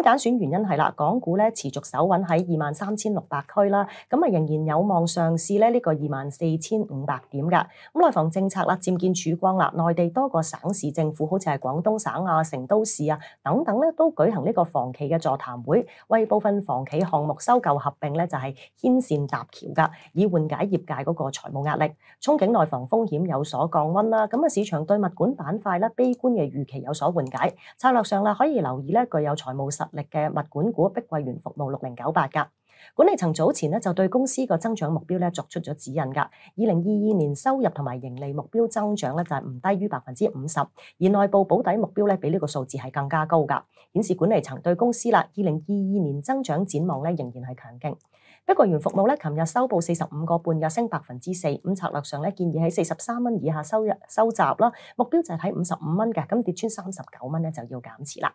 咁揀選原因係啦，港股咧持續守穩喺二萬三千六百區啦，咁啊仍然有望上試咧呢個二萬四千五百點噶。咁內房政策啦，漸見曙光啦，內地多個省市政府，好似係廣東省啊、成都市啊等等咧，都舉行呢個房企嘅座談會，為部分房企項目收購合併咧，就係牽線搭橋噶，以緩解業界嗰個財務壓力。憧憬內房風險有所降溫啦，咁啊市場對物管板塊咧悲觀嘅預期有所緩解，策略上啦可以留意咧具有財務實力嘅物管股碧桂園服務六零九八噶。管理層早前咧就對公司個增長目標咧作出咗指引噶，二零二二年收入同埋盈利目標增長咧就係唔低於百分之五十，而內部保底目標咧比呢個數字係更加高噶，顯示管理層對公司啦二零二二年增長展望咧仍然係強勁。碧桂園服務咧，琴日收報四十五個半，日升百分之四。咁策略上咧，建議喺四十三蚊以下收入收集啦，目標就係睇五十五蚊嘅，咁跌穿三十九蚊咧就要減持啦。